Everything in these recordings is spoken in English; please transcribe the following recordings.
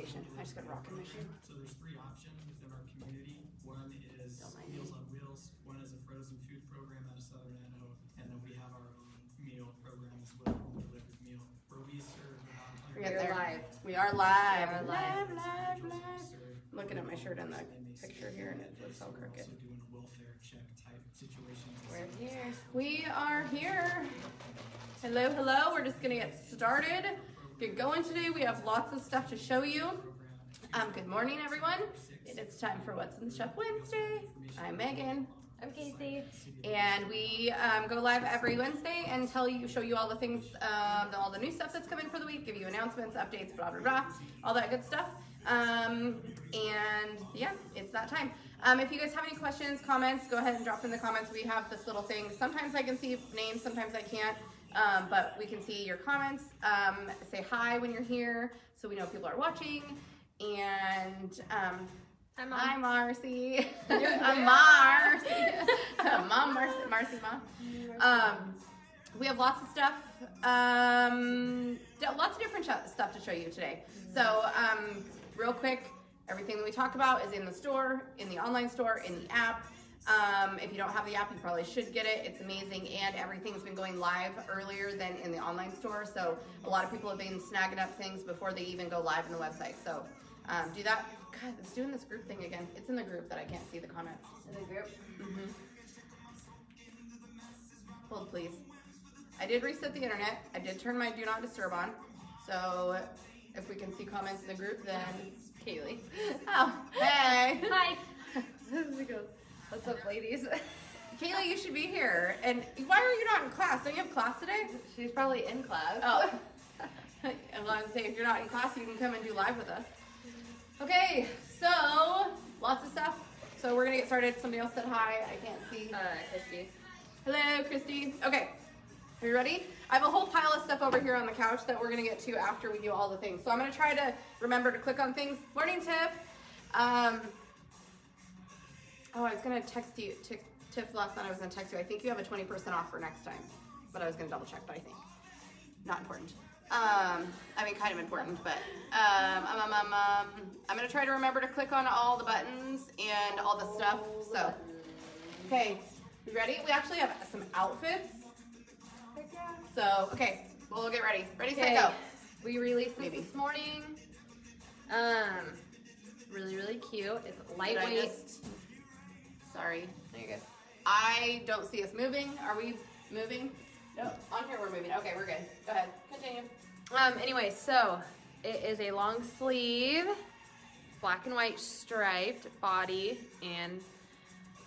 location. I just got a rocking machine. So there's three options within our community. One is Meals on Wheels, one is a frozen food program out of Southern Idaho, and then we have our own meal program as well, home delivered meal, where we serve about We are live. live. We are live. We are live. live, individuals live. Looking at my shirt in the And they see picture here and it looks all crooked. Also doing a welfare check type situations. We're here. We are here. Hello, hello. We're just gonna get started. Get going today. We have lots of stuff to show you. Um, good morning, everyone. It is time for What's in the Shop Wednesday. I'm Megan. I'm Casey. And we um, go live every Wednesday and tell you, show you all the things, um, all the new stuff that's coming for the week, give you announcements, updates, blah, blah, blah, all that good stuff. Um, and yeah, it's that time. Um, if you guys have any questions, comments, go ahead and drop in the comments. We have this little thing. Sometimes I can see names, sometimes I can't. Um, but we can see your comments. Um, say hi when you're here so we know people are watching. And um, Hi, Hi, Marcy. I'm Marcy. Mom, Marcy, Marcy, Mom. Um, we have lots of stuff, um, d- lots of different stuff to show you today. So, um, real quick, everything that we talk about is in the store, in the online store, in the app. Um, if you don't have the app, you probably should get it. It's amazing, and everything's been going live earlier than in the online store. So, a lot of people have been snagging up things before they even go live on the website. So, um, do that. God, it's doing this group thing again. It's in the group that I can't see the comments. In the group. Hold, please. I did reset the internet. I did turn my do not disturb on. So if we can see comments in the group, then Kaylee. oh hey, Hi. What's up, ladies? Kayla, you should be here. And why are you not in class? Don't you have class today? She's probably in class. Oh, I was to say if you're not in class, you can come and do live with us. Okay, so lots of stuff. So we're gonna get started. Somebody else said hi. I can't see. Uh, Christy. Hello, Christy. Okay, are you ready? I have a whole pile of stuff over here on the couch that we're gonna get to after we do all the things. So I'm gonna try to remember to click on things. Morning, Tiff. Um, oh, I was gonna text you, Tiff, Tiff last night I was gonna text you. I think you have a 20% off for next time, but I was gonna double check, but I think not important. Um, I mean, kind of important, but um, um, um, um, I'm gonna try to remember to click on all the buttons and all the stuff. So, okay, you ready? We actually have some outfits. So, okay, we'll get ready. Ready, set, Okay. go. We released this this morning. Um, really, really cute. It's lightweight. Sorry. There you go. I don't see us moving. Are we moving? No. On here we're moving. Okay, we're good. Go ahead. Continue. Um, anyway, so it is a long sleeve, black and white striped body, and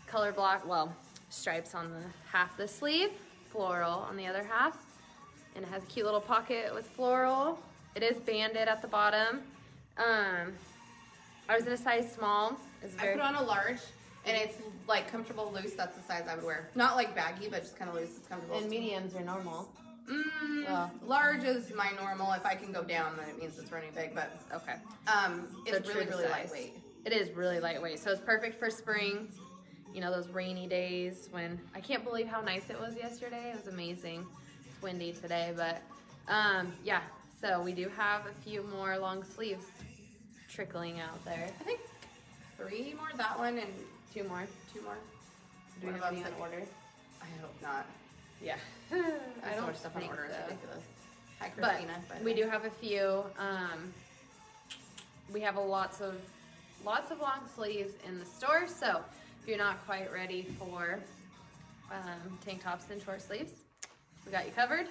color block, well, stripes on the half of the sleeve, floral on the other half, and it has a cute little pocket with floral. It is banded at the bottom. Um, I was in a size small. It's I put on a large, and it's like comfortable, loose. That's the size I would wear. Not like baggy, but just kind of loose. It's comfortable. And mediums are normal. Mm, Well- large is my normal. If I can go down, then it means it's running big. But okay. um, it's true really, really size. lightweight. It is really lightweight, so it's perfect for spring. You know those rainy days when I can't believe how nice it was yesterday. It was amazing. It's windy today, but um, yeah. So we do have a few more long sleeves trickling out there. I think three more. That one and Two more. two more. Do we What have any on order? I hope not. Yeah. I don't stuff on think order. It's so. ridiculous. Hi, But Christina. the we do have a few. Um, we have a lots of lots of long sleeves in the store. So if you're not quite ready for um, tank tops and short sleeves, we got you covered.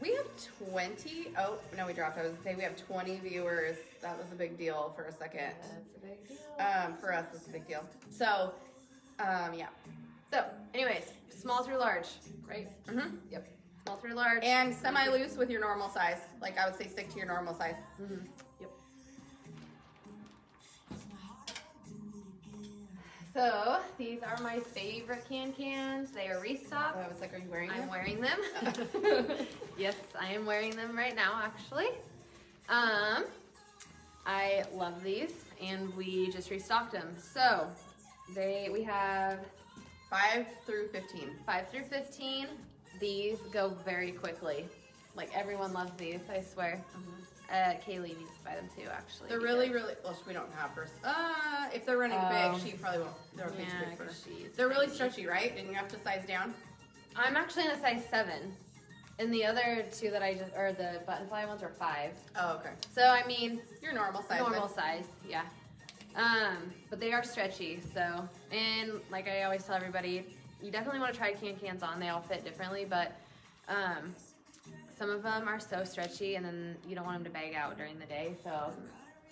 We have 20. Oh, no, we dropped. I was to say we have 20 viewers. That was a big deal for a second. That's a big deal. Um, for us, it's a big deal. So, um, yeah. So, anyways, small through large, right? Mm-hmm. Yep. Small through large. And semi loose with your normal size. Like I would say, stick to your normal size. Mhm. Yep. So these are my favorite KanCans. They are restocked. I was like, are you wearing them? I'm wearing them. yes, I am wearing them right now, actually. Um, I love these, and we just restocked them. So they we have Five through 15. five through fifteen. These go very quickly. Like everyone loves these, I swear. Uh, Kaylee needs to buy them too, actually. They're really, really. Well, we don't have hers. Uh, if they're running Oh. big, she probably won't. They're Yeah, big for her. They're really stretchy, right? And you have to size down. I'm actually in a size seven, and the other two that I just or the buttonfly ones are five. Oh, okay. So I mean, Your normal size. normal size, yeah. Um, but they are stretchy, so and like I always tell everybody, you definitely want to try KanCans on. They all fit differently, but um, some of them are so stretchy, and then you don't want them to bag out during the day. So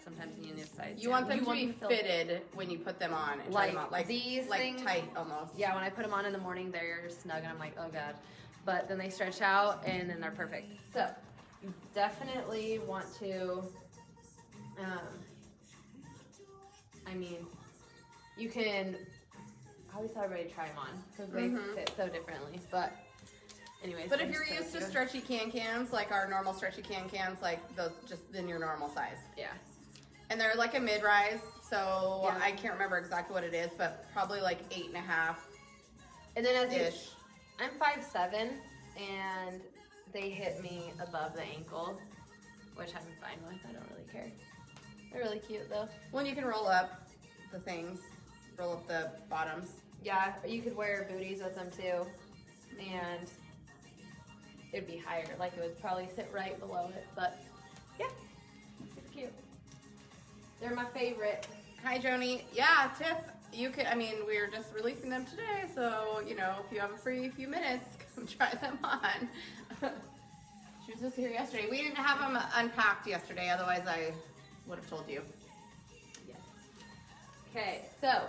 sometimes you need to size. You down. want them to be feel- fitted when you put them on. Them Like on. like these like things? tight almost. Yeah, when I put them on in the morning, they're snug, and I'm like, oh god. But then they stretch out, and then they're perfect. So you definitely want to. Um, I mean, you can. I always tell everybody try them on because they Mhm. fit so differently. But, anyways. But if I'm you're so used to stretchy KanCans, like our normal stretchy KanCans, like those, just then your normal size. yeah, And they're like a mid-rise, so Yeah. I can't remember exactly what it is, but probably like eight and a half and then as you. I'm five seven, and they hit me above the ankle, which I'm fine with. I don't really care. They're really cute though. Well, you can roll up the things, roll up the bottoms. Yeah, you could wear booties with them too, and it'd be higher. Like it would probably sit right below it, but yeah, super cute. They're my favorite. Hi, Joni. Yeah, Tiff, you could, I mean, we're just releasing them today, so, you know, if you have a free few minutes, come try them on. she was just here yesterday. We didn't have them unpacked yesterday, otherwise I would have told you. Yes. Okay, so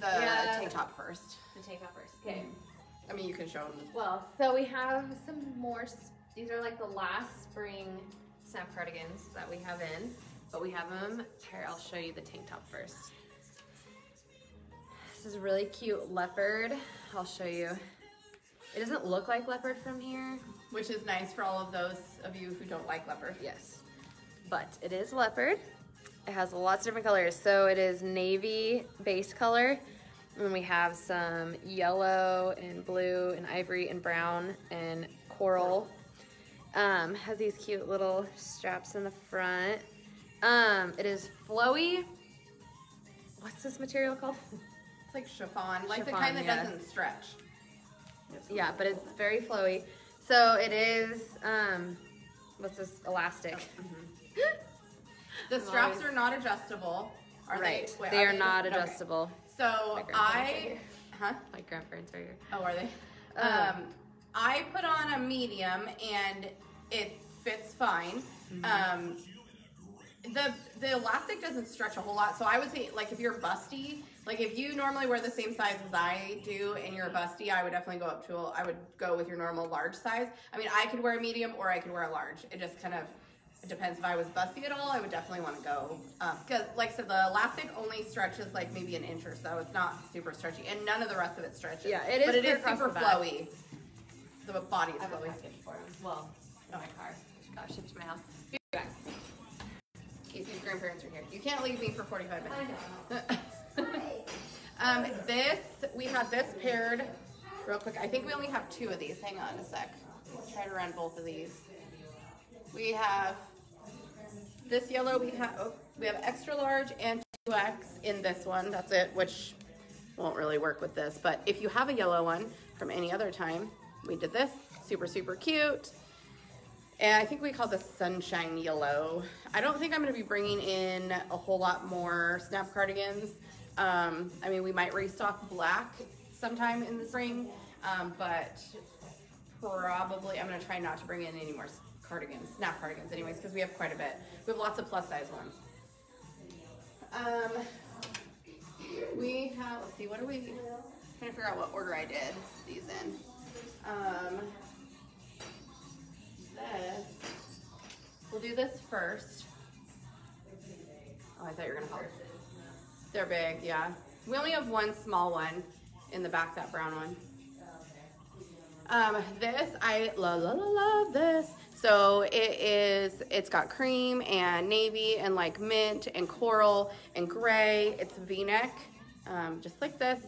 The Yeah. tank top first. the tank top first. Okay. Mm-hmm. I mean, you can show them. Well, so we have some more. These are like the last spring snap cardigans that we have in, but we have them. Here, I'll show you the tank top first. This is a really cute leopard. I'll show you. It doesn't look like leopard from here. Which is nice for all of those of you who don't like leopard. Yes, but it is leopard. It has lots of different colors. So it is navy base color. And we have some yellow and blue and ivory and brown and coral. Um, has these cute little straps in the front. Um, it is flowy. What's this material called? It's like chiffon, like the kind that yeah. doesn't stretch. Yeah, but it's very flowy. So it is, um, what's this, elastic. The I'm straps always- are not adjustable, are right. they? Wait, they are they? not Okay. adjustable. So My grandparents are I, huh? My grandparents are here. Oh, are they? Uh. Um, I put on a medium and it fits fine. Mm-hmm. Um, the the elastic doesn't stretch a whole lot, so I would say like if you're busty, like if you normally wear the same size as I do and you're busty, I would definitely go up to a, I would go with your normal large size. I mean, I could wear a medium or I could wear a large. It just kind of it depends if I was busty at all. I would definitely want to go because, like I said, the elastic only stretches like maybe an inch or so. It's not super stretchy, and none of the rest of it stretches. Yeah, it is but it clear is across super the flowy. The body is I have a flowy. for. Well, in my car. It got shipped to my house. Be right back. Casey's grandparents are here. You can't leave me for 45 I minutes. um, this, we have this paired real quick. I think we only have two of these. Hang on a sec. Try to run both of these. We have this yellow, we have, oh, we have extra large and 2X in this one. That's it, which won't really work with this. But if you have a yellow one from any other time, we did this. Super, super cute. And I think we call this Sunshine Yellow. I don't think I'm going to be bringing in a whole lot more snap cardigans. Um, I mean, we might restock black sometime in the spring, um, but probably I'm going to try not to bring in any more cardigans, snap cardigans, anyways, because we have quite a bit. We have lots of plus size ones. Um, we have. Let's see. What are we? I'm trying to figure out what order I did these in. Um, this. We'll do this first. Oh, I thought you were gonna help. They're big, yeah. We only have one small one in the back, that brown one. Um, this, I love, love, love, this. So it is, it's got cream and navy and like mint and coral and gray. It's v-neck, um, just like this.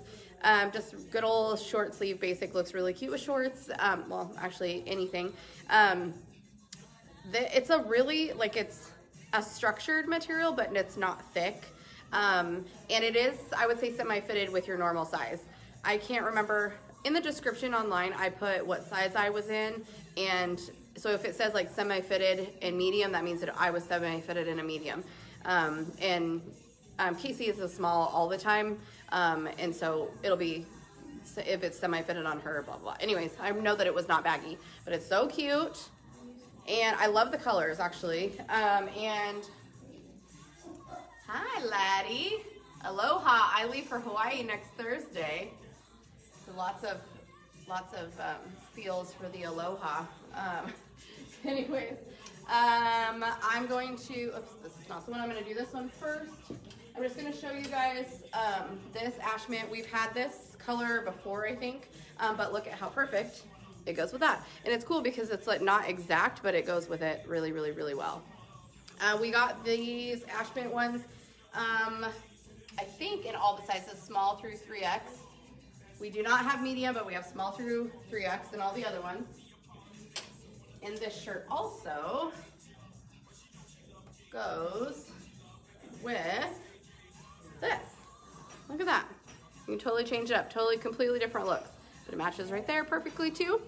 Um, just good old short sleeve basic, looks really cute with shorts. Um, well, actually anything. Um, the, it's a really like it's a structured material, but it's not thick. Um, and it is, I would say, semi-fitted with your normal size. I can't remember in the description online. I put what size I was in, and so if it says like semi-fitted and medium, that means that I was semi-fitted in a medium. Um, and um, Casey is a small all the time, um, and so it'll be if it's semi-fitted on her, blah blah. Anyways, I know that it was not baggy, but it's so cute, and I love the colors actually. Um, and hi, laddie, aloha. I leave for Hawaii next Thursday, so lots of lots of um, feels for the aloha. Um, anyways, um, I'm going to. Oops, this is not the one. I'm going to do this one first. I'm just going to show you guys um, this ash mint. We've had this color before, I think, um, but look at how perfect it goes with that. And it's cool because it's like not exact, but it goes with it really, really, really well. Uh, we got these ash mint ones, um, I think in all the sizes, small through 3X. We do not have medium, but we have small through 3X and all the other ones. And this shirt also goes with this. Look at that. You can totally change it up. Totally, completely different looks. But it matches right there perfectly too.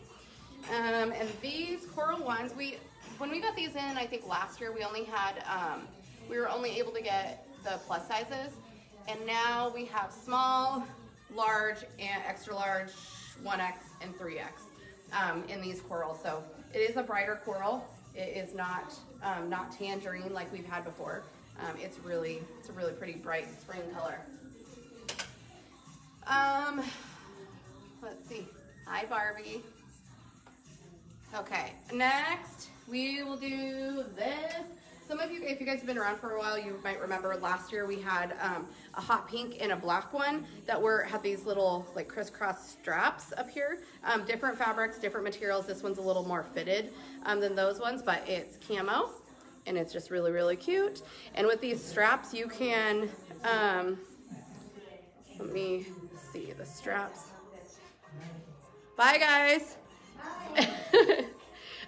Um, and these coral ones, we when we got these in, I think last year we only had, um, we were only able to get the plus sizes. And now we have small, large, and extra large, 1X and 3X um, in these corals. So it is a brighter coral. It is not um, not tangerine like we've had before. Um, it's really it's a really pretty bright spring color. Um, let's see. Hi, Barbie. Okay, next we will do this. Some of you, if you guys have been around for a while, you might remember last year we had um, a hot pink and a black one that were had these little like crisscross straps up here. Um, different fabrics, different materials. This one's a little more fitted um, than those ones, but it's camo and it's just really, really cute. And with these straps, you can, um, let me see the straps. Bye guys.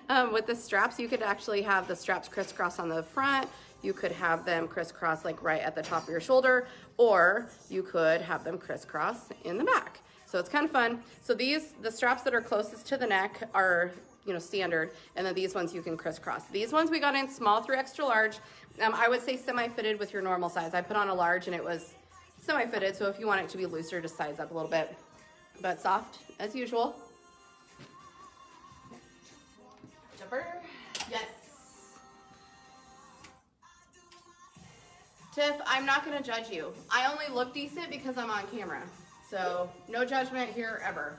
um, with the straps, you could actually have the straps crisscross on the front. You could have them crisscross like right at the top of your shoulder, or you could have them crisscross in the back. So it's kind of fun. So these, the straps that are closest to the neck are, you know, standard, and then these ones you can crisscross. These ones we got in small through extra large. Um, I would say semi-fitted with your normal size. I put on a large and it was semi-fitted, so if you want it to be looser, just size up a little bit. But soft, as usual. Yes. Tiff, I'm not gonna judge you. I only look decent because I'm on camera. So no judgment here ever.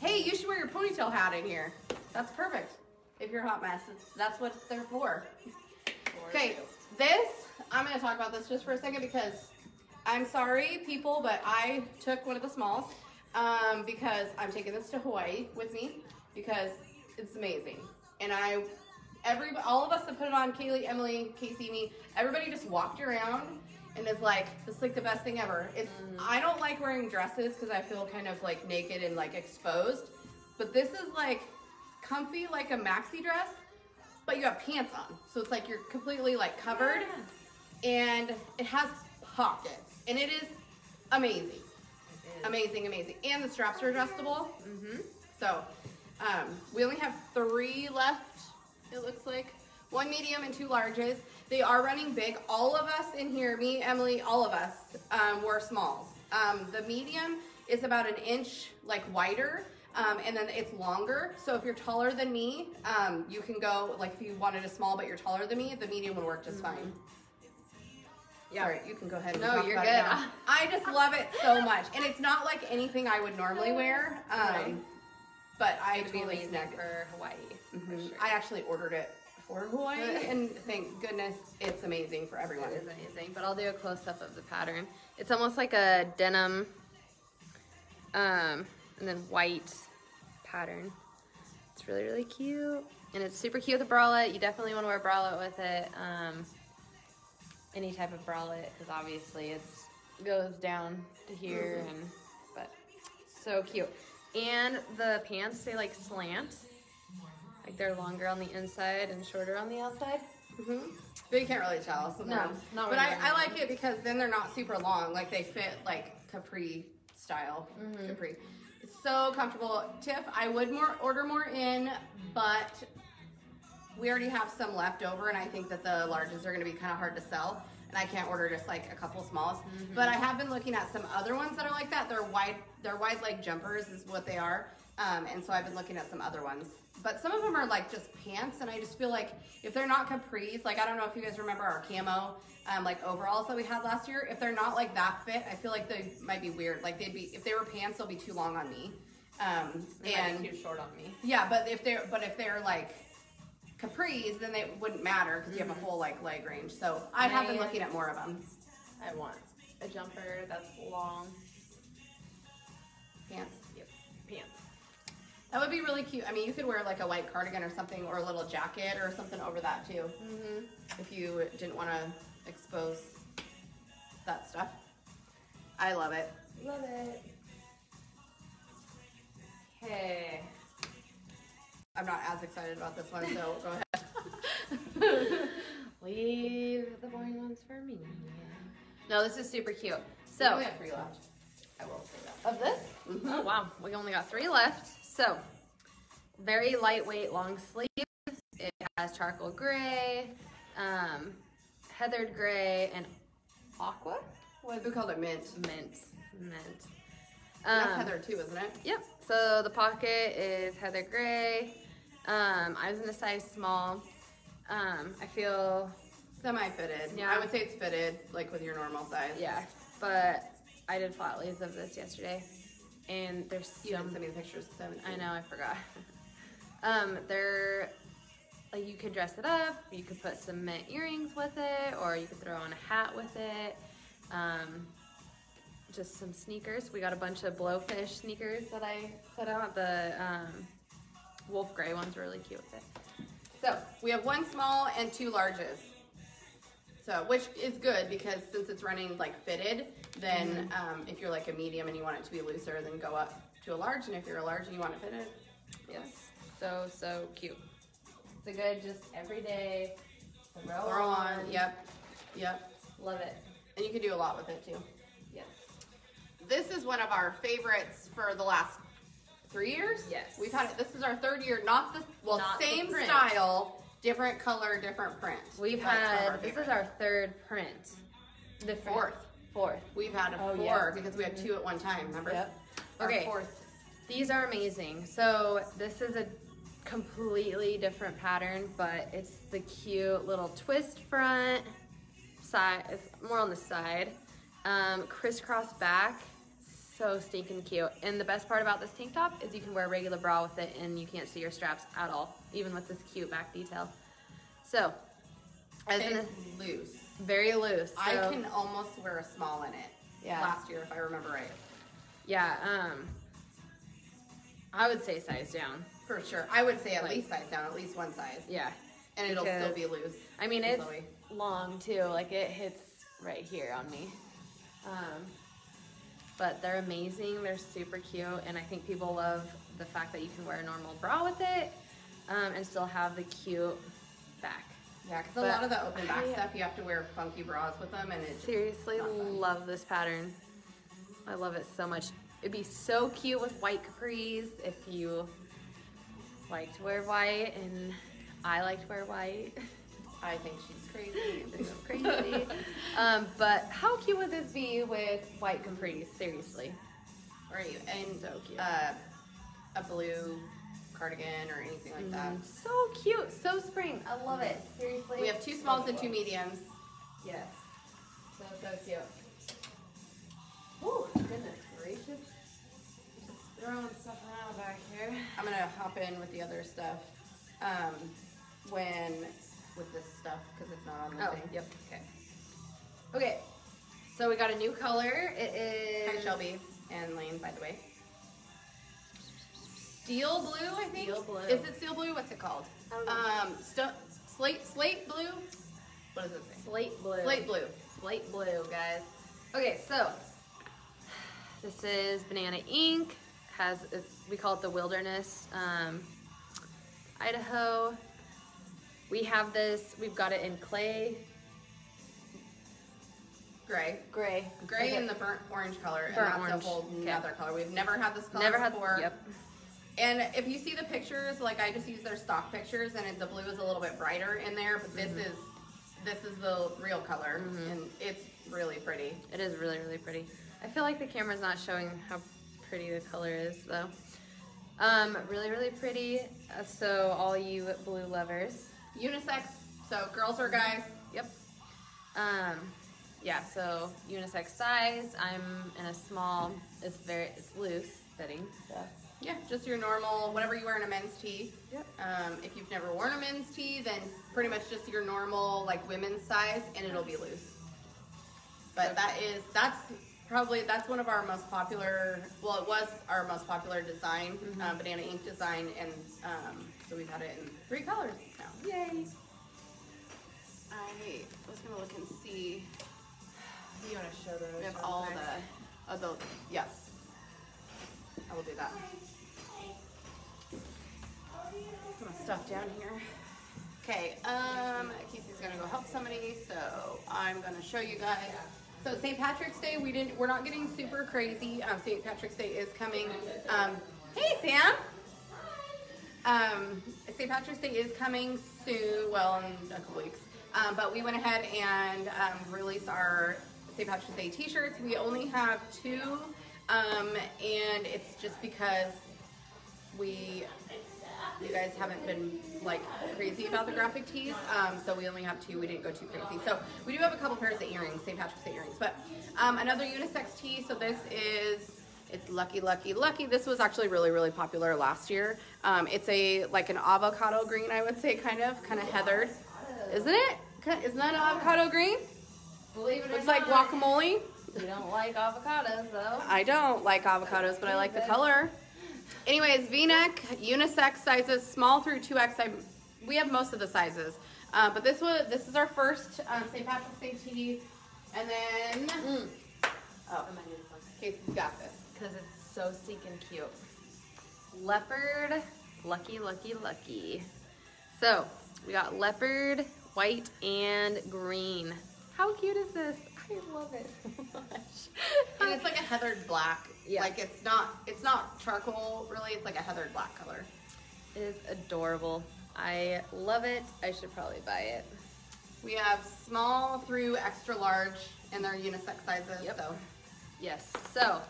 Hey, you should wear your ponytail hat in here. That's perfect. If you're a hot mess, that's what they're for. Okay, this, I'm gonna talk about this just for a second because I'm sorry, people, but I took one of the smalls um, because I'm taking this to Hawaii with me because it's amazing. And I, every, all of us that put it on, Kaylee, Emily, Casey, me, everybody just walked around and is like, this is like the best thing ever. It's, I don't like wearing dresses because I feel kind of like naked and like exposed, but this is like comfy like a maxi dress, but you have pants on. So it's like you're completely like covered and it has pockets and it is amazing. Amazing, amazing. And the straps are adjustable. Mm-hmm. So um, we only have three left, it looks like. One medium and two larges. They are running big. All of us in here, me, Emily, all of us, um, were smalls. Um, the medium is about an inch like wider. Um, and then it's longer. So if you're taller than me, um, you can go, like if you wanted a small but you're taller than me, the medium would work just fine. Yeah, Sorry, you can go ahead and No, you're good. I just love it so much. And it's not like anything I would normally wear. Um, Right. But I It'd be amazing for Hawaii. For Mhm. sure. I actually ordered it for Hawaii, and thank goodness it's amazing for everyone. It is amazing, but I'll do a close up of the pattern. It's almost like a denim, um, and then white pattern. It's really really cute, and it's super cute with a bralette. You definitely want to wear a bralette with it. Um, any type of bralette, because obviously it's goes down to here, and but so cute. And the pants they like slant, like they're longer on the inside and shorter on the outside. hmm But you can't really tell. No, not But I, I like it because then they're not super long. Like they fit like capri style. Mm-hmm. Capri. It's so comfortable. Tiff, I would more order more in, but we already have some left over, and I think that the larges are going to be kind of hard to sell. And I can't order just like a couple smalls. Mm-hmm. But I have been looking at some other ones that are like that. They're wide. They're wide leg jumpers is what they are. Um, and so I've been looking at some other ones. But some of them are like just pants, and I just feel like if they're not capris, like I don't know if you guys remember our camo, um, like overalls that we had last year. If they're not like that fit, I feel like they might be weird. Like they'd be if they were pants, they'll be too long on me. Um, They and too short on me. yeah, but if they're but if they're like capris, then they wouldn't matter because you have a full like leg range. So I have been looking at more of them. I want a jumper that's long. Pants. Yep. Pants. That would be really cute. I mean, you could wear like a white cardigan or something, or a little jacket or something over that too, Mm-hmm. if you didn't want to expose that stuff. I love it. Love it. Okay. I'm not as excited about this one, so go ahead. Leave the boring ones for me. No, this is super cute. So, only have three left. I will say that. of this? Mhm. Oh, wow. We only got three left. So, very lightweight long sleeve. It has charcoal gray, um, heathered gray, and aqua? What we called it mint. Mint. Mint. That's Um, Heather too, isn't it? Yep. So the pocket is heather gray. Um, I was in a size small. Um, I feel Semi-fitted. Yeah. I would say it's fitted, like with your normal size. yeah, but I did flat lays of this yesterday, and there's You so didn't send me the pictures. so I haven't I seen know I forgot. um, they're like you could dress it up. You could put some mint earrings with it, or you could throw on a hat with it. Um, just some sneakers. We got a bunch of blowfish sneakers that I put out. The um, wolf gray ones really cute with it. So we have one small and two larges. So which is good because since it's running like fitted, then Mm-hmm. um, if you're like a medium and you want it to be looser, then go up to a large. And if you're a large and you want it fitted, Yes, so so cute. It's a good just everyday throw, throw on. Yep, yep. Love it. And you can do a lot with it too. Yes. This is one of our favorites for the last three years. Yes. We've had it. This is our third year. Not the well, Not same print. style, different color, different print. We've That's one of our had this is our third print. The fourth. Fourth. We've had a Oh, four yeah. because we had two at one time. Remember? Yep. Our Okay. Fourth. These are amazing. So this is a completely different pattern, but it's the cute little twist front, side, it's more on the side, um, crisscross back, so stinking cute. And the best part about this tank top is you can wear a regular bra with it and you can't see your straps at all, even with this cute back detail. So, as in It's loose. very loose. I can almost wear a small in it. Yeah. Last year, if I remember right. yeah, um, I would say size down. For sure. I would say at Like- least size down, at least one size. Yeah. And it'll still be loose. I mean, it's long too. Like it hits right here on me. Um, but they're amazing. They're super cute, and I think people love the fact that you can wear a normal bra with it um, and still have the cute back. Yeah, because a lot of the open back I- stuff, you have to wear funky bras with them, and it's Seriously, love this pattern. I love it so much. It'd be so cute with white capris if you like to wear white, and I like to wear white. I think she's crazy. It's so crazy. Um, but how cute would this be with white capris? Seriously. You and So cute. Uh, a blue cardigan or anything like that. Mm, so cute. So spring. I love it. Seriously. We have two smalls and two mediums. Yes. So, so cute. Oh, goodness gracious. Just throwing stuff around back here. I'm gonna hop in with the other stuff um, when with this stuff because it's not on the Oh, thing. yep. Okay. Okay. So we got a new color. It is. Hi Shelby and Lane, by the way. Steel blue, I think. Steel blue. Is it steel blue? What's it called? I don't know. Um, slate slate blue. What does it say? Slate blue. Slate blue. Slate blue, guys. Okay, so this is Banana Ink. Has we call it the Wilderness um, Idaho. We have this, we've got it in clay, Gray. gray. Gray Okay. and the burnt orange color, Burnt and that's orange. a whole Okay. another color. We've never had this color Never had, before. yep. And if you see the pictures, like I just use their stock pictures, and it, the blue is a little bit brighter in there, but this Mm-hmm. is this is the real color, and it's really pretty. It is really, really pretty. I feel like the camera's not showing how pretty the color is though. Um, really, really pretty. Uh, So all you blue lovers, Unisex, so girls or guys. Yep. Um, yeah, so unisex size. I'm in a small. It's very it's loose fitting. Yeah, Yeah, just your normal, whatever you wear in a men's tee. Yep. Um, if you've never worn a men's tee, then pretty much just your normal like women's size, and it'll be loose. But So- that is that's probably that's one of our most popular. Well, it was our most popular design, uh, banana ink design, and um, so we've had it in three colors now. Yay! I was gonna look and see. You want to show those? We have all the, the, yes. I will do that. My stuff down here. Okay, um, Casey's gonna go help somebody, so I'm gonna show you guys. So St. Patrick's Day, we didn't, we're not getting super crazy. Um, St. Patrick's Day is coming. Um, hey Sam! Um, St. Patrick's Day is coming soon, well, in a couple weeks. Um, but we went ahead and um, released our St. Patrick's Day t-shirts. We only have two, um, and it's just because we, you guys haven't been like crazy about the graphic tees. Um, so we only have two. We didn't go too crazy. So we do have a couple pairs of earrings, St. Patrick's Day earrings. But um, another unisex tee. So this is it's Lucky Lucky Lucky. This was actually really really popular last year. Um, it's a like an avocado green, I would say, kind of kind of heathered, isn't it? Isn't that an avocado green? Believe it Looks like not, guacamole. You don't like avocados though. I don't like avocados, but I like the color. Anyways, V-neck, unisex sizes, small through 2X. I, we have most of the sizes. Uh, but this was this is our first um, St. Patrick's Day tee. And then, Mm. oh, Casey's got this. Because it's so stinking cute. Leopard, lucky, lucky, lucky. So we got leopard, white, and green. How cute is this? I love it so much. And it's like a heathered black. Yeah. Like it's not it's not charcoal really. It's like a heathered black color. It is adorable. I love it. I should probably buy it. We have small through extra large, and they're unisex sizes. Yep. So Yes. So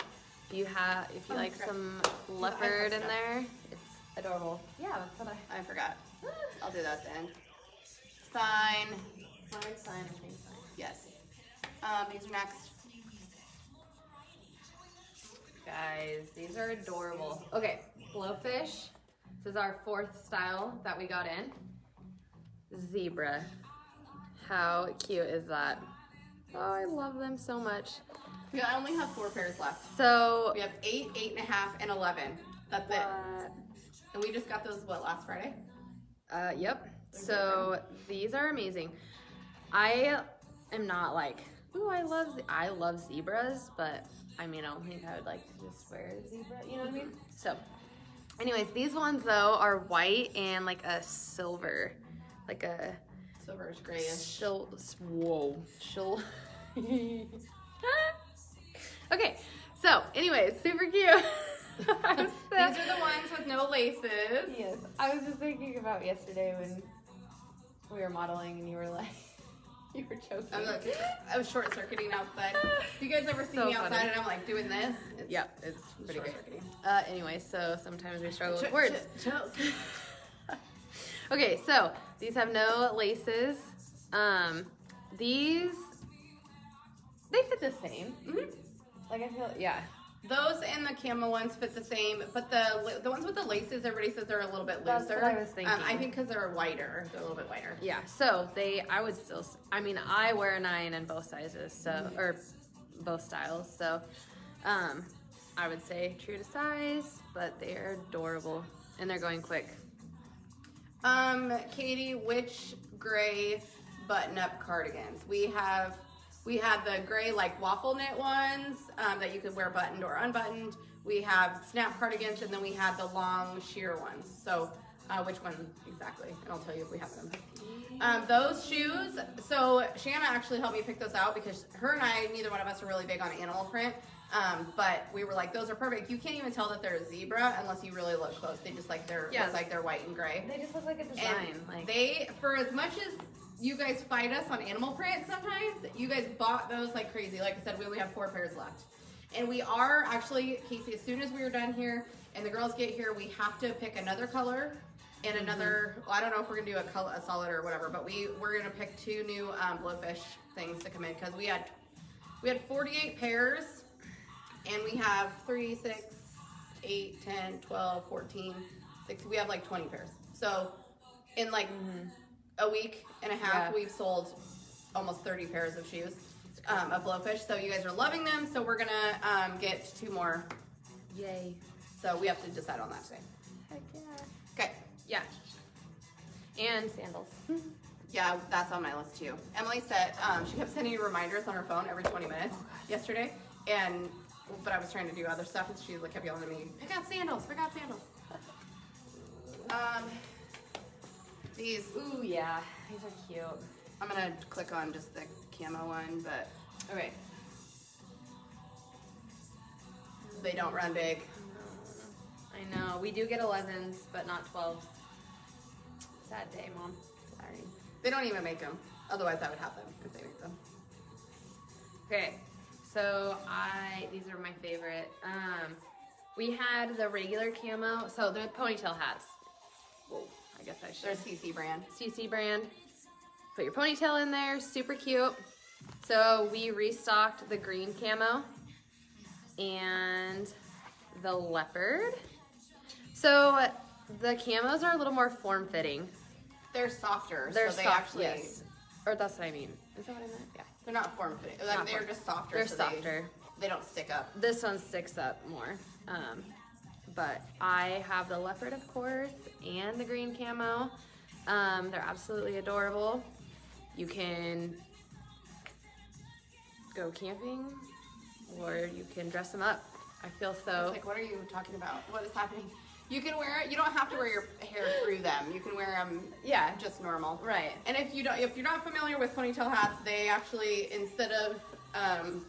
if you have, if you Oh, like some I leopard in there, it's adorable. Yeah, that's what I. I forgot. I'll do that at the end. It's fine. Fine, fine, everything's fine. Yes. Um, these are next. Guys, these are adorable. Okay, blowfish. This is our fourth style that we got in. Zebra. How cute is that? Oh, I love them so much. Yeah, I only have four pairs left. So, We have eight, eight and a half, and eleven. That's it. uh, And we just got those what last Friday? uh, yep. So these are amazing. I am not like, ooh, I love, I love zebras, but I mean, I don't think I would like to just wear a zebra. You know what I mean? So, anyways, these ones though are white and like a silver, like a Silverish grayish. shil. Whoa, shil. okay, so anyways, super cute. I These are the ones with no laces. Yes, I was just thinking about yesterday when we were modeling and you were like, you were joking. I was, like, I was short circuiting outside. Do you guys ever see So me outside funny. and I'm like doing this? It's Yep, it's pretty short-circuiting. Uh, anyway, so sometimes we struggle with words. ch- Okay, so these have no laces. Um, these they fit the same. Mhm. Like I feel, yeah. Those and the camel ones fit the same, but the the ones with the laces, everybody says they're a little bit looser. That's what I was Um, I think because they're wider, they're a little bit wider. Yeah, so they, I would still, I mean, I wear a nine in both sizes, so, or both styles, so, um, I would say true to size, but they are adorable and they're going quick. Um, Katie, which gray button-up cardigans? We have, we have the gray like waffle knit ones um, that you could wear buttoned or unbuttoned. We have snap cardigans, and then we have the long sheer ones. So Uh, which one exactly? And I'll tell you if we have them. Um, those shoes. So Shanna actually helped me pick those out because her and I, neither one of us are really big on animal print. Um, but we were like, those are perfect. You can't even tell that they're a zebra unless you really look close. They just like they're Yeah. look like they're white and gray. They just look like a And design. like they, for as much as you guys fight us on animal print sometimes, you guys bought those like crazy. Like I said, we only have four pairs left. And we are actually, Casey, as soon as we are done here and the girls get here, we have to pick another color and another, well, I don't know if we're gonna do a color, a solid or whatever, but we, we're gonna pick two new um, blowfish things to come in because we had, we had 48 pairs and we have three, six, eight, 10, 12, 14, six, we have like 20 pairs. So in like a week and a half, Yeah. we've sold almost 30 pairs of shoes um, of blowfish. So you guys are loving them. So we're gonna um, get two more. yay. So we have to decide on that today. Heck yeah. Okay. Yeah. And sandals. Yeah, that's on my list too. Emily said um, she kept sending me reminders on her phone every 20 minutes yesterday, and but I was trying to do other stuff, and she like kept yelling at me, "Pick out sandals! Pick out sandals!" Um, these Ooh yeah, these are cute. I'm gonna click on just the camo one, but Okay. they don't run big. I know. We do get 11s, but not 12s. Sad day, mom. Sorry, they don't even make them. Otherwise, I would have them if they make them. Okay. So I these are my favorite. Um we had the regular camo, so the ponytail hats. Whoa, I guess I They're. CC brand. CC brand. Put your ponytail in there, super cute. So we restocked the green camo and the leopard. So the camos are a little more form fitting. They're softer, They're so they soft, actually yes. Or that's what I mean. Is that what I meant? Yeah. they're not form fitting. Not they're form- just softer. They're so they- softer. They, don't stick up. This one sticks up more. Um, but I have the leopard, of course, and the green camo. Um, they're absolutely adorable. You can go camping or you can dress them up. I feel It's so. like, what are you talking about? What is happening? You can wear it. You don't have to wear your hair through them. You can wear them Yeah, just normal. right. And if you don't, if you're not familiar with ponytail hats, they actually instead of um,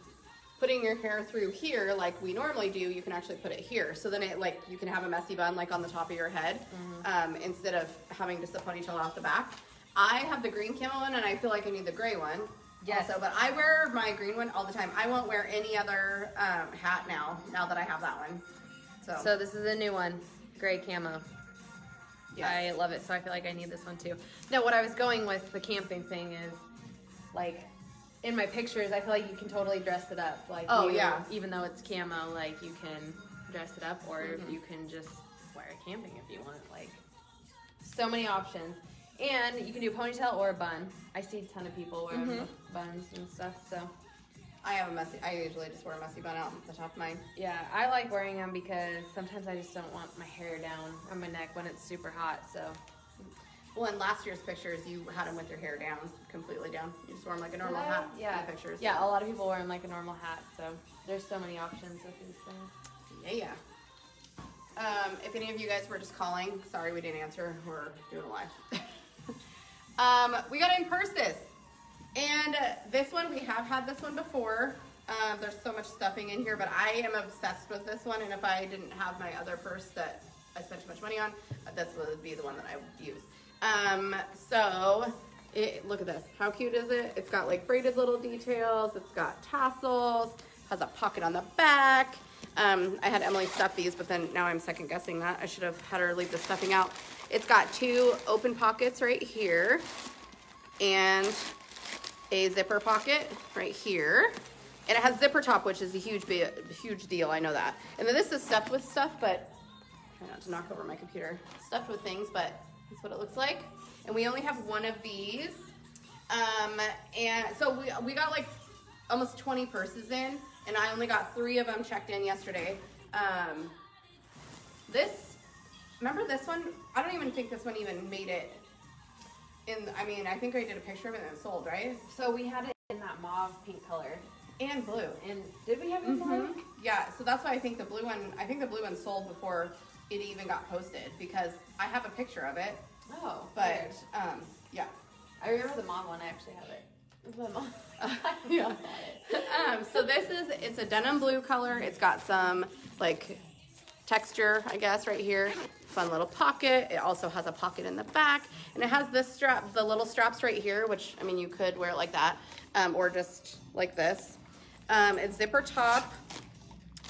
putting your hair through here like we normally do, you can actually put it here. So then it like you can have a messy bun like on the top of your head um, instead of having just a ponytail off the back. I have the green camo one, and I feel like I need the gray one. Yes. Also, but I wear my green one all the time. I won't wear any other um, hat now. Now that I have that one. So, So this is a new one, gray camo. yes. I love it, so I feel like I need this one too. No, what I was going with the camping thing is, like, in my pictures, I feel like you can totally dress it up. Like, Oh, you- yeah. Even though it's camo, like you can dress it up, or Mhm. you can just wear it camping if you want. Like, so many options, and you can do a ponytail or a bun. I see a ton of people wearing Mhm. buns and stuff. So I have a messy. I usually just wear a messy bun out on the top of mine. yeah, I like wearing them because sometimes I just don't want my hair down on my neck when it's super hot. So Well, in last year's pictures, you had them with your hair down, completely down. You just wore them like a normal hat Yeah. in the pictures. Yeah, a lot of people wear them like a normal hat, so there's so many options with these things. Yeah, yeah. Um, if any of you guys were just calling, sorry we didn't answer. We're doing a live. um, we got in purses. And uh, this one, we have had this one before. Um, there's so much stuffing in here, but I am obsessed with this one. And if I didn't have my other purse that I spent too much money on, this would be the one that I would use. Um, so it, look at this. How cute is it? It's got like braided little details. It's got tassels. Has a pocket on the back. Um, I had Emily stuff these, but then now I'm second guessing that. I should have had her leave the stuffing out. It's got two open pockets right here and a zipper pocket right here. And it has zipper top, which is a huge, huge deal. I know that. And then this is stuffed with stuff, but try not to knock over my computer. Stuffed with things, but that's what it looks like. And we only have one of these. Um, and so we, we got like almost 20 purses in, and I only got three of them checked in yesterday. Um, this, remember this one? I don't even think this one even made it in, I mean, I think I did a picture of it and it sold, right? So we had it in that mauve pink color. And blue. And did we have it in blue? Mhm. Yeah, so that's why I think the blue one, I think the blue one sold before it even got posted because I have a picture of it, Oh, but um, yeah. I remember the mom one. I actually have it. It's my mom. yeah. um, so this is it's a denim blue color. It's got some like texture, I guess, right here. Fun little pocket. It also has a pocket in the back, and it has this strap, the little straps right here, which I mean you could wear it like that, um, or just like this. Um, it's zipper top.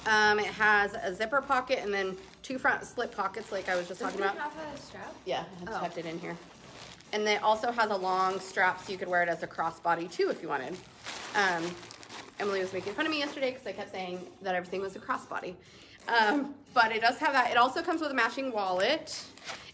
Um, it has a zipper pocket and then two front slip pockets, like I was just talking Does about. have a strap? Yeah, I Oh. tucked it in here. And it also has a long strap so you could wear it as a crossbody too if you wanted. Um, Emily was making fun of me yesterday because I kept saying that everything was a crossbody. Um, but it does have that. It also comes with a matching wallet.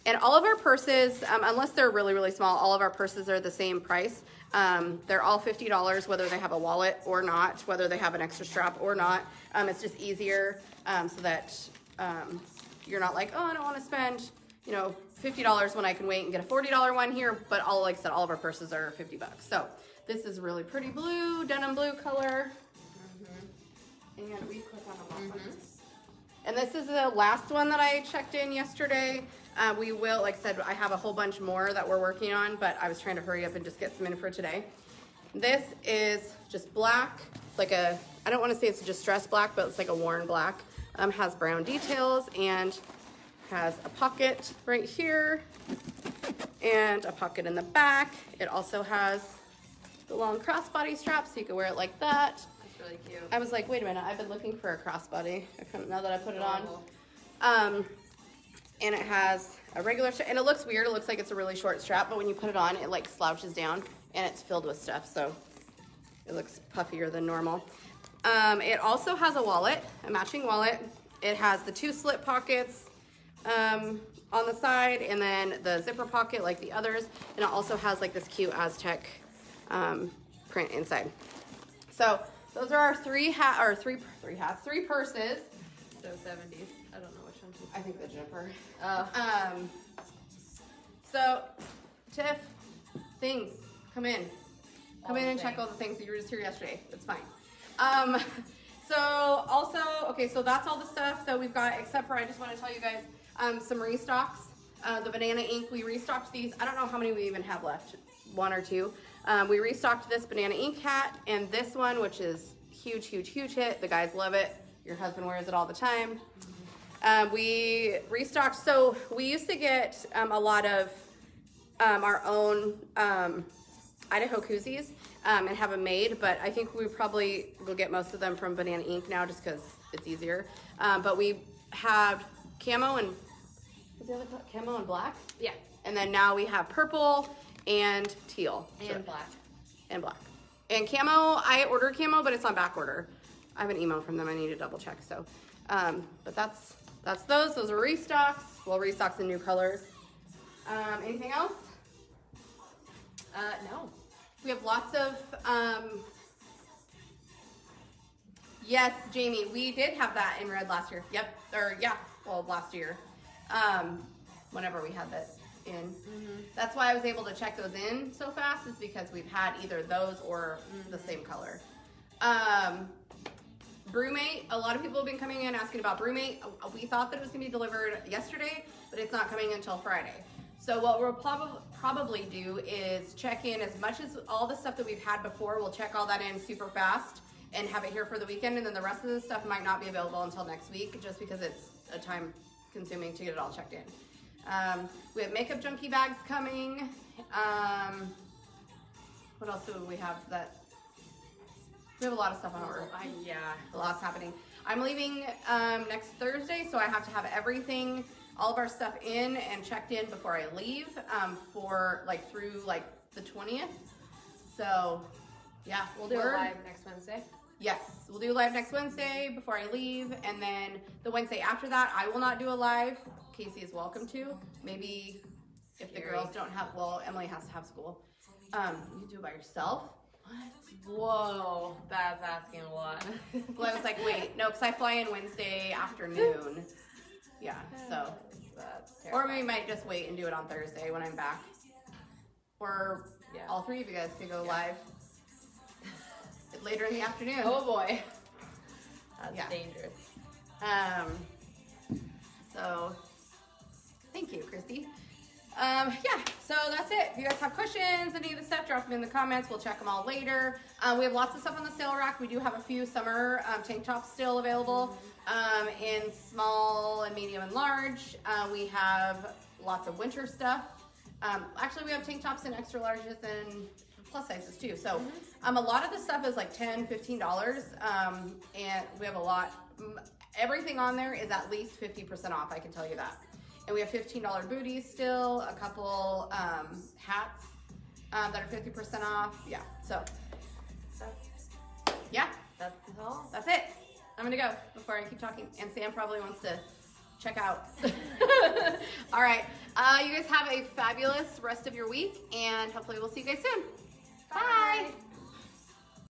And all of our purses, um, unless they're really, really small, all of our purses are the same price. Um, they're all $50 whether they have a wallet or not, whether they have an extra strap or not. Um, it's just easier um, so that um, you're not like, oh, I don't want to spend, you know, $50 when I can wait and get a $40 one here. But all, like I said, all of our purses are 50 bucks. So this is really pretty blue, denim blue color. And we click on the lock button. And this is the last one that I checked in yesterday. Uh, we will, like I said, I have a whole bunch more that we're working on, but I was trying to hurry up and just get some in for today. This is just black, like a, I don't want to say it's a distressed black, but it's like a worn black. Um, has brown details and has a pocket right here and a pocket in the back. It also has the long crossbody strap so you can wear it like that. That's really cute. I was like, wait a minute, I've been looking for a crossbody. I couldn't, now that I put it on. Um, and it has a regular, and it looks weird. It looks like it's a really short strap, but when you put it on, it like slouches down and it's filled with stuff. So it looks puffier than normal. Um, it also has a wallet, a matching wallet. It has the two slip pockets um, on the side and then the zipper pocket like the others. And it also has like this cute Aztec um, print inside. So those are our three hat or three three hats, three purses. So 70s. I don't know which one I think the Jennifer. Oh. Um, so, Tiff, things, come in. Come All in and check all the things. that You were just here yesterday. It's fine. Um, so also, okay, so that's all the stuff that we've got, except for I just want to tell you guys um, some restocks. Uh, the banana ink, we restocked these. I don't know how many we even have left, one or two. Um, we restocked this banana ink hat and this one, which is huge, huge, huge hit. The guys love it. Your husband wears it all the time. Um, we restocked. So we used to get um, a lot of um, our own um, Idaho koozies um, and have them made, but I think we probably will get most of them from Banana Ink now just because it's easier. Um, but we have camo and what's the other camo and black, Yeah. and then now we have purple and teal And So- black. and black. And camo, I ordered camo, but it's on back order. I have an email from them. I need to double check. So, um, but that's that's those. Those are restocks. Well, restocks in new colors. Um, anything else? Uh, no. We have lots of. Um, yes, Jamie, we did have that in red last year. Yep. Or yeah, well, last year. Um, whenever we had that in. That's why I was able to check those in so fast is because we've had either those or the same color. Um, Brewmate, a lot of people have been coming in asking about Brewmate. We thought that it was gonna be delivered yesterday, but it's not coming until Friday. So what we'll probably probably do is check in as much as all the stuff that we've had before. We'll check all that in super fast and have it here for the weekend, and then the rest of the stuff might not be available until next week, just because it's a time consuming to get it all checked in. Um, we have makeup junkie bags coming. Um, what else do we have that? We have a lot of stuff on order. I, yeah. A lot's happening. I'm leaving um, next Thursday, so I have to have everything, all of our stuff in and checked in before I leave um, for like through like the 20th. So, yeah, We'll do it live next Wednesday. Yes, we'll do a live next Wednesday before I leave, and then the Wednesday after that, I will not do a live. Casey is welcome to. Maybe if the girls don't have, well, Emily has to have school. Um, you do it by yourself. What? Whoa, that's asking a lot. Well, I was like, wait, no, because I fly in Wednesday afternoon. Yeah, so. That's Or we might just wait and do it on Thursday when I'm back. Or Yeah. all three of you guys could go live later in the afternoon. Oh boy. That's Yeah. dangerous. Um, so Thank you, Christy. Um, yeah, so that's it. If you guys have questions, any of the stuff, drop them in the comments. We'll check them all later. Um, we have lots of stuff on the sale rack. We do have a few summer um, tank tops still available um, in small and medium and large. Uh, we have lots of winter stuff. Um, actually, we have tank tops in extra larges and plus sizes too. So um, a lot of the stuff is like $10, $15. Um, and we have a lot. Everything on there is at least 50% off, I can tell you that. And we have $15 booties still, a couple um, hats um, that are 50% off. Yeah, so yeah, That's all. that's it. I'm gonna go before I keep talking. And Sam probably wants to check out. All right. Uh, you guys have a fabulous rest of your week, and hopefully we'll see you guys soon. Bye. Bye.